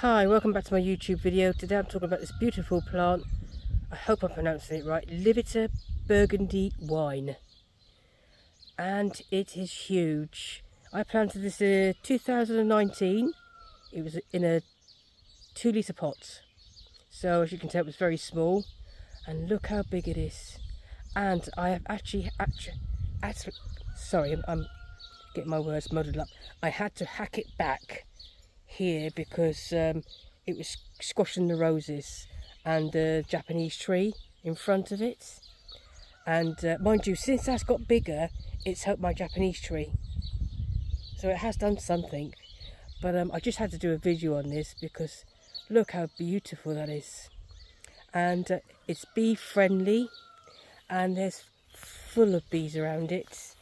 Hi, welcome back to my YouTube video. Today I'm talking about this beautiful plant. I hope I'm pronouncing it right. Lavatera Burgundy Wine. And it is huge. I planted this in 2019. It was in a two litre pot. So as you can tell it was very small. And look how big it is. And I have actually, actually, actually sorry, I'm, I'm getting my words muddled up. I had to hack it back here because um, it was squashing the roses and the Japanese tree in front of it. And uh, mind you, since that's got bigger, it's helped my Japanese tree. So it has done something. But um, I just had to do a video on this because look how beautiful that is. And uh, it's bee friendly and there's full of bees around it.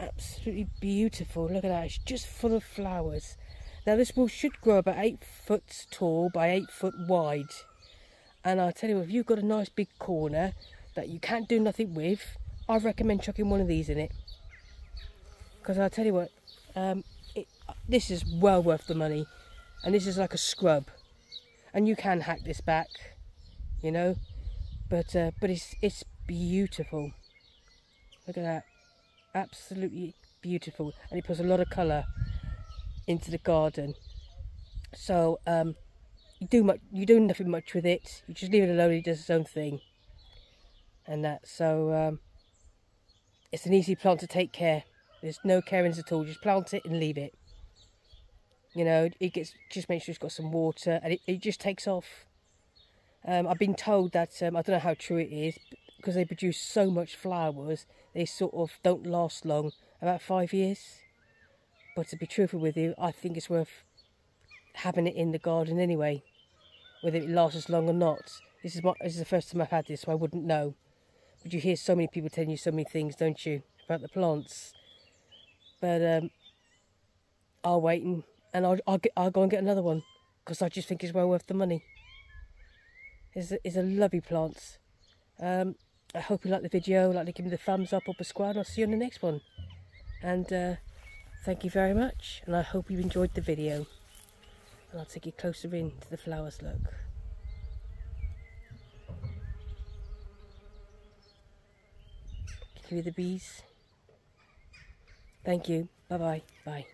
Absolutely beautiful. Look at that. It's just full of flowers. Now this bush should grow about 8 foot tall by 8 foot wide. And I'll tell you, if you've got a nice big corner that you can't do nothing with, I recommend chucking one of these in it. Because I'll tell you what, um, it, this is well worth the money. And this is like a scrub. And you can hack this back, you know. But uh, but it's, it's beautiful. Look at that. Absolutely beautiful. And it puts a lot of colour into the garden. So um, you do much, you do nothing much with it. You just leave it alone. It does its own thing, and that. So um, it's an easy plant to take care. There's no carings at all. Just plant it and leave it. You know, it gets just make sure it's got some water, and it, it just takes off. Um, I've been told that um, I don't know how true it is because they produce so much flowers. They sort of don't last long, about five years. But to be truthful with you, I think it's worth having it in the garden anyway, whether it lasts as long or not. This is, my, this is the first time I've had this, so I wouldn't know. But you hear so many people telling you so many things, don't you, about the plants. But um, I'll wait and, and I'll, I'll, get, I'll go and get another one because I just think it's well worth the money. It's a, it's a lovely plant. Um, I hope you like the video, like to give me the thumbs up or subscribe and I'll see you on the next one. And uh, Thank you very much and I hope you enjoyed the video. And I'll take you closer in to the flowers look. Can you hear the bees? Thank you. Bye-bye. Bye.